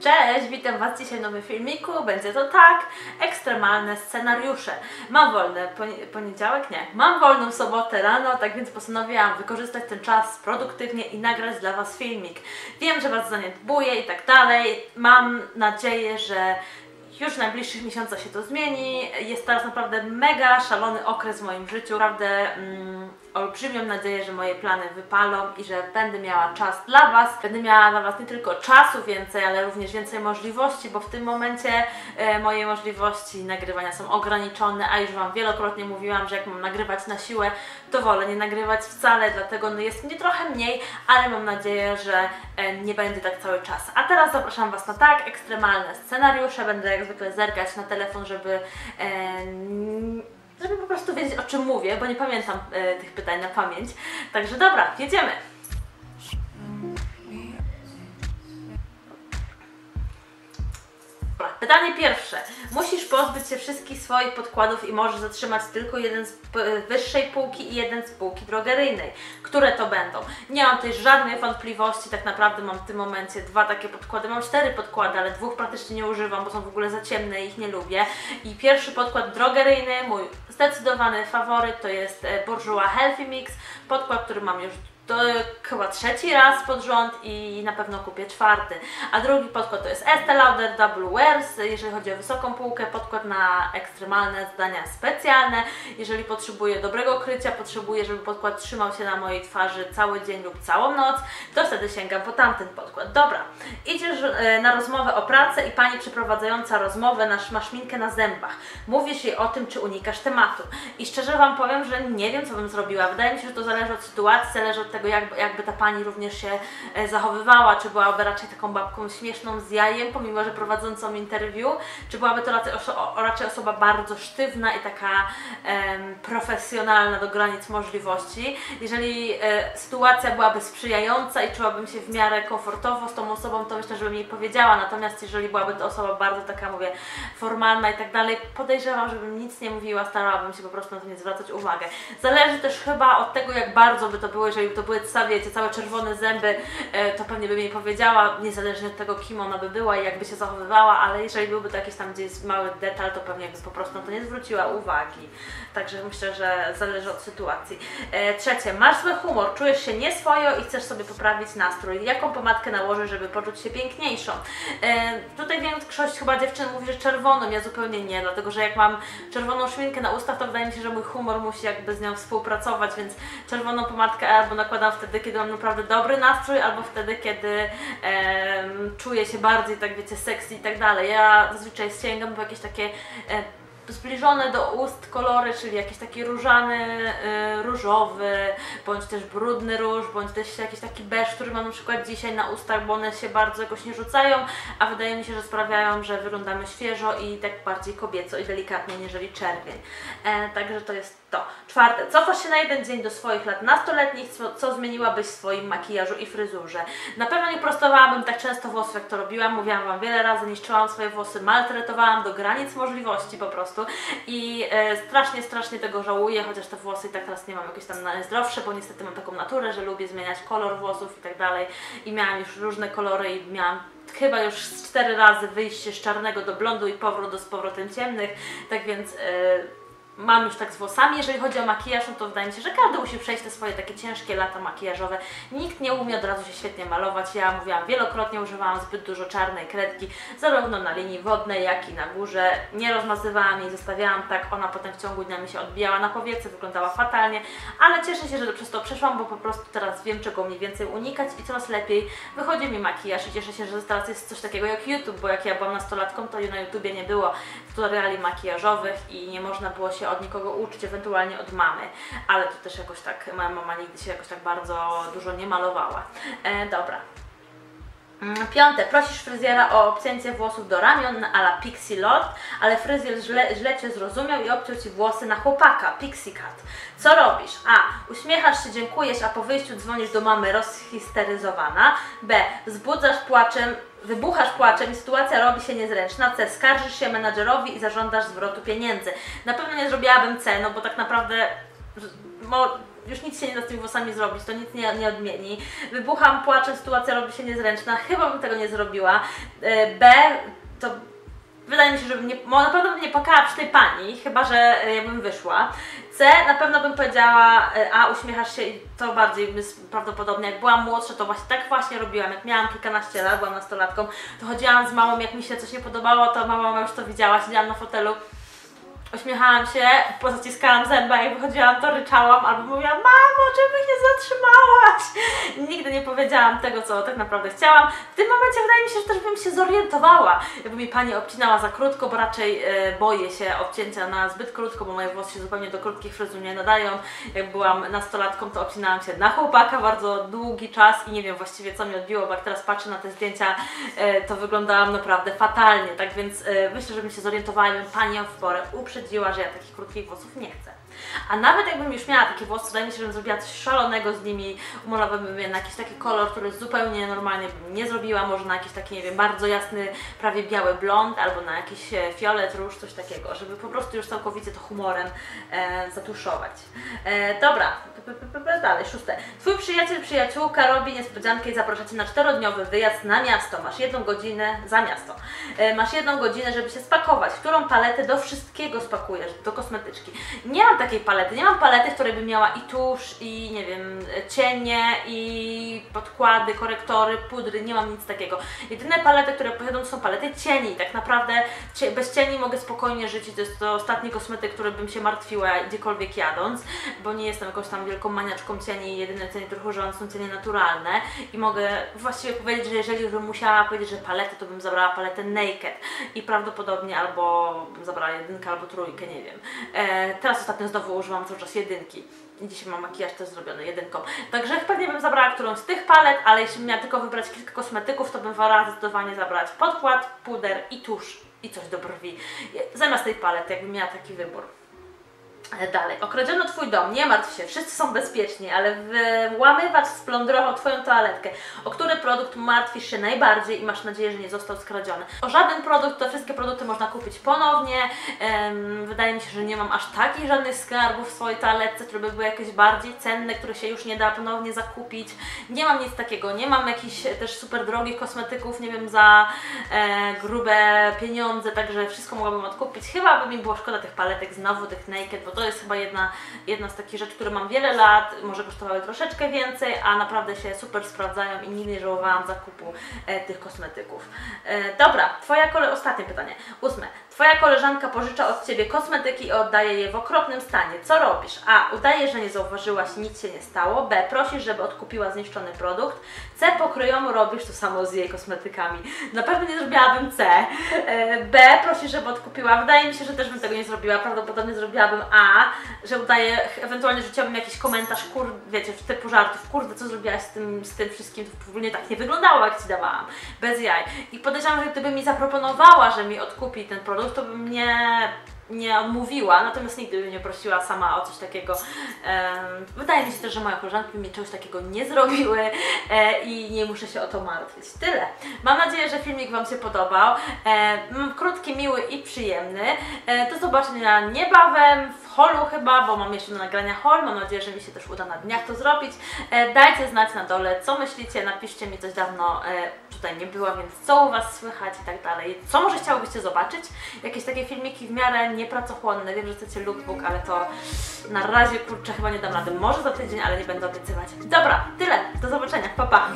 Cześć, witam Was dzisiaj w nowym filmiku. Będzie to tak, ekstremalne scenariusze. Mam wolny poni- poniedziałek, nie. Mam wolną sobotę rano, tak więc postanowiłam wykorzystać ten czas produktywnie i nagrać dla Was filmik. Wiem, że Was zaniedbuję i tak dalej. Mam nadzieję, że już w najbliższych miesiącach się to zmieni. Jest teraz naprawdę mega szalony okres w moim życiu. Naprawdę mm, olbrzymią nadzieję, że moje plany wypalą i że będę miała czas dla Was. Będę miała dla Was nie tylko czasu więcej, ale również więcej możliwości, bo w tym momencie e, moje możliwości nagrywania są ograniczone, a już Wam wielokrotnie mówiłam, że jak mam nagrywać na siłę, to wolę nie nagrywać wcale, dlatego no jest mnie trochę mniej, ale mam nadzieję, że e, nie będzie tak cały czas. A teraz zapraszam Was na tak ekstremalne scenariusze. Będę zwykle zerkać na telefon, żeby e, żeby po prostu wiedzieć o czym mówię, bo nie pamiętam e, tych pytań na pamięć. Także dobra, jedziemy. Pytanie pierwsze. Musisz pozbyć się wszystkich swoich podkładów i możesz zatrzymać tylko jeden z wyższej półki i jeden z półki drogeryjnej. Które to będą? Nie mam tutaj żadnej wątpliwości, tak naprawdę mam w tym momencie dwa takie podkłady. Mam cztery podkłady, ale dwóch praktycznie nie używam, bo są w ogóle za ciemne i ich nie lubię. I pierwszy podkład drogeryjny, mój zdecydowany faworyt, to jest e, Bourjois Healthy Mix. Podkład, który mam już to chyba trzeci raz pod rząd i na pewno kupię czwarty. A drugi podkład to jest Estee Lauder Double Wears, jeżeli chodzi o wysoką półkę, podkład na ekstremalne zdania specjalne. Jeżeli potrzebuję dobrego krycia, potrzebuję, żeby podkład trzymał się na mojej twarzy cały dzień lub całą noc, to wtedy sięgam po tamten podkład. Dobra, idziesz e, na rozmowę o pracę i pani przeprowadzająca rozmowę na ma na zębach. Mówisz jej o tym, czy unikasz tematu. I szczerze Wam powiem, że nie wiem, co bym zrobiła. Wydaje mi się, że to zależy od sytuacji, zależy od tego, jak, jakby ta pani również się e, zachowywała, czy byłaby raczej taką babką śmieszną z jajem, pomimo, że prowadzącą interwiu, czy byłaby to raczej, oso- raczej osoba bardzo sztywna i taka em, profesjonalna do granic możliwości. Jeżeli e, sytuacja byłaby sprzyjająca i czułabym się w miarę komfortowo z tą osobą, to myślę, że bym jej powiedziała. Natomiast jeżeli byłaby to osoba bardzo taka, mówię, formalna i tak dalej, podejrzewam, żebym nic nie mówiła, starałabym się po prostu na to nie zwracać uwagę. Zależy też chyba od tego, jak bardzo by to było, jeżeli to były wiecie, całe czerwone zęby, e, to pewnie bym jej powiedziała, niezależnie od tego, kim ona by była i jakby się zachowywała, ale jeżeli byłby to jakiś tam gdzieś mały detal, to pewnie bym po prostu na to nie zwróciła uwagi. Także myślę, że zależy od sytuacji. E, trzecie, masz zły humor, czujesz się nieswojo i chcesz sobie poprawić nastrój. Jaką pomadkę nałożysz, żeby poczuć się piękniejszą? E, tutaj większość chyba dziewczyn mówi, że czerwoną, ja zupełnie nie, dlatego że jak mam czerwoną szminkę na ustach, to wydaje mi się, że mój humor musi jakby z nią współpracować, więc czerwoną pomadkę albo nakładam wtedy, kiedy mam naprawdę dobry nastrój, albo wtedy, kiedy em, czuję się bardziej, tak wiecie, sexy i tak dalej. Ja zazwyczaj sięgam po jakieś takie e, zbliżone do ust kolory, czyli jakiś taki różany, y, różowy, bądź też brudny róż, bądź też jakiś taki beż, który mam na przykład dzisiaj na ustach, bo one się bardzo jakoś nie rzucają, a wydaje mi się, że sprawiają, że wyglądamy świeżo i tak bardziej kobieco i delikatnie, niżeli czerwień. E, także to jest to. Czwarte, cofasz się na jeden dzień do swoich lat nastoletnich, co, co zmieniłabyś w swoim makijażu i fryzurze. Na pewno nie prostowałabym tak często włosów, jak to robiłam, mówiłam Wam wiele razy, niszczyłam swoje włosy, maltretowałam do granic możliwości po prostu i e, strasznie, strasznie tego żałuję, chociaż te włosy i tak teraz nie mam jakieś tam najzdrowsze, bo niestety mam taką naturę, że lubię zmieniać kolor włosów i tak dalej i miałam już różne kolory i miałam chyba już cztery razy wyjście z czarnego do blondu i powrót do z powrotem ciemnych, tak więc... E, mam już tak z włosami. Jeżeli chodzi o makijaż, no to wydaje mi się, że każdy musi przejść te swoje takie ciężkie lata makijażowe. Nikt nie umie od razu się świetnie malować. Ja mówiłam, wielokrotnie używałam zbyt dużo czarnej kredki, zarówno na linii wodnej, jak i na górze. Nie rozmazywałam jej, zostawiałam tak. Ona potem w ciągu dnia mi się odbijała na powietrze, wyglądała fatalnie, ale cieszę się, że przez to przeszłam, bo po prostu teraz wiem, czego mniej więcej unikać i coraz lepiej wychodzi mi makijaż i cieszę się, że teraz jest coś takiego jak YouTube, bo jak ja byłam nastolatką, to na YouTubie nie było tutoriali makijażowych i nie można było się od nikogo uczyć, ewentualnie od mamy, ale to też jakoś tak, moja mama nigdy się jakoś tak bardzo dużo nie malowała. E, dobra. Mm, Piąte, prosisz fryzjera o obcięcie włosów do ramion a la Pixie Lord, ale fryzjer źle, źle Cię zrozumiał i obciął Ci włosy na chłopaka, Pixie Cut. Co robisz? A. Uśmiechasz się, dziękujesz, a po wyjściu dzwonisz do mamy rozhisteryzowana. B. Wzbudzasz płaczem, wybuchasz płaczem sytuacja robi się niezręczna. C. Skarżysz się menadżerowi i zażądasz zwrotu pieniędzy. Na pewno nie zrobiłabym C, no bo tak naprawdę już nic się nie da z tymi włosami zrobić, to nic nie, nie odmieni. Wybucham płaczem, sytuacja robi się niezręczna, chyba bym tego nie zrobiła. E, B, to wydaje mi się, że bym nie, na pewno bym nie płakała przy tej pani, chyba że e, jakbym wyszła. C, na pewno bym powiedziała, e, a uśmiechasz się i to bardziej prawdopodobnie. Jak byłam młodsza, to właśnie tak właśnie robiłam. Jak miałam kilkanaście lat, byłam nastolatką, to chodziłam z mamą, jak mi się coś nie podobało, to mama już to widziała, siedziałam na fotelu. Uśmiechałam się, pozaciskałam zęba i wychodziłam, to ryczałam albo mówiłam, mamo, czemu się zatrzymałaś? Nigdy nie powiedziałam tego, co tak naprawdę chciałam. W tym momencie wydaje mi się, że też bym się zorientowała, jakby mi pani obcinała za krótko, bo raczej e, boję się obcięcia na zbyt krótko, bo moje włosy się zupełnie do krótkich fryzur nie nadają. Jak byłam nastolatką, to obcinałam się na chłopaka bardzo długi czas i nie wiem właściwie co mi odbiło, bo jak teraz patrzę na te zdjęcia, e, to wyglądałam naprawdę fatalnie, tak więc e, myślę, że bym się zorientowała i bym panią w porę uprzedziła, że ja takich krótkich włosów nie chcę. A nawet jakbym już miała takie włosy, wydaje mi się, że bym zrobiła coś szalonego z nimi, umalowałabym je na jakiś taki kolor, który zupełnie normalnie bym nie zrobiła, może na jakiś taki, nie wiem, bardzo jasny, prawie biały blond, albo na jakiś e, fiolet, róż, coś takiego, żeby po prostu już całkowicie to humorem e, zatuszować. E, dobra, dalej, szóste. Twój przyjaciel, przyjaciółka robi niespodziankę i zaprasza Cię na czterodniowy wyjazd na miasto. Masz jedną godzinę za miasto. E, masz jedną godzinę, żeby się spakować. Którą paletę do wszystkiego spakujesz, do kosmetyczki. Nie mam takiej palety, nie mam palety, w której by miała i tusz, i nie wiem, cienie, i podkłady, korektory, pudry, nie mam nic takiego. Jedyne palety, które posiadam to są palety cieni. Tak naprawdę bez cieni mogę spokojnie żyć to jest to ostatni kosmetyk, który bym się martwiła gdziekolwiek jadąc, bo nie jestem jakąś tam wielką maniaczką cieni jedyne cienie, które używam są cienie naturalne i mogę właściwie powiedzieć, że jeżeli bym musiała powiedzieć, że paletę, to bym zabrała paletę Naked i prawdopodobnie albo zabrała jedynkę albo trójkę, nie wiem. E, teraz ostatnio znowu używam cały czas jedynki. Dzisiaj mam makijaż też zrobiony jedynką. Także pewnie bym zabrała którąś z tych palet, ale jeśli miała tylko wybrać kilka kosmetyków, to bym wolała zdecydowanie zabrać podkład, puder i tusz i coś do brwi. Zamiast tej palety, jakbym miała taki wybór. Dalej, okradziono Twój dom, nie martw się, wszyscy są bezpieczni, ale włamywacz splądrował Twoją toaletkę. O który produkt martwisz się najbardziej i masz nadzieję, że nie został skradziony? O żaden produkt, to wszystkie produkty można kupić ponownie. Wydaje mi się, że nie mam aż takich żadnych skarbów w swojej toaletce, które by były jakieś bardziej cenne, które się już nie da ponownie zakupić. Nie mam nic takiego, nie mam jakichś też super drogich kosmetyków, nie wiem, za e, grube pieniądze, także wszystko mogłabym odkupić. Chyba by mi było szkoda tych paletek, znowu tych naked, bo to jest chyba jedna, jedna z takich rzeczy, które mam wiele lat, może kosztowały troszeczkę więcej, a naprawdę się super sprawdzają i nigdy nie żałowałam zakupu e, tych kosmetyków. E, dobra, Twoja kole... ostatnie pytanie, ósme. Twoja koleżanka pożycza od Ciebie kosmetyki i oddaje je w okropnym stanie. Co robisz? A. Udajesz, że nie zauważyłaś, nic się nie stało. B. Prosisz, żeby odkupiła zniszczony produkt. C. Pokryjomu robisz to samo z jej kosmetykami. Na pewno nie zrobiłabym C. E, B. Prosisz, żeby odkupiła. Wydaje mi się, że też bym tego nie zrobiła. Prawdopodobnie zrobiłabym A, że udaje, ewentualnie rzuciłabym jakiś komentarz, kur, wiecie, typu żartów, kurde, co zrobiłaś z tym, z tym wszystkim, to w ogóle tak nie wyglądało, jak Ci dawałam. Bez jaj. I podejrzewam, że gdyby mi zaproponowała, że mi odkupi ten produkt, to bym nie, nie odmówiła, natomiast nigdy bym nie prosiła sama o coś takiego. Wydaje mi się też, że moje koleżanki mi czegoś takiego nie zrobiły e, i nie muszę się o to martwić. Tyle. Mam nadzieję, że filmik Wam się podobał. E, krótki, miły i przyjemny. E, do zobaczenia niebawem w holu chyba, bo mam jeszcze do nagrania hol. Mam nadzieję, że mi się też uda na dniach to zrobić. Dajcie znać na dole, co myślicie, napiszcie mi coś dawno tutaj nie była, więc co u Was słychać i tak dalej. Co może chciałobyście zobaczyć? Jakieś takie filmiki w miarę niepracochłonne. Wiem, że chcecie lookbook, ale to na razie kurczę chyba nie dam rady. Może za tydzień, ale nie będę obiecywać. Dobra, tyle. Do zobaczenia. Pa, pa.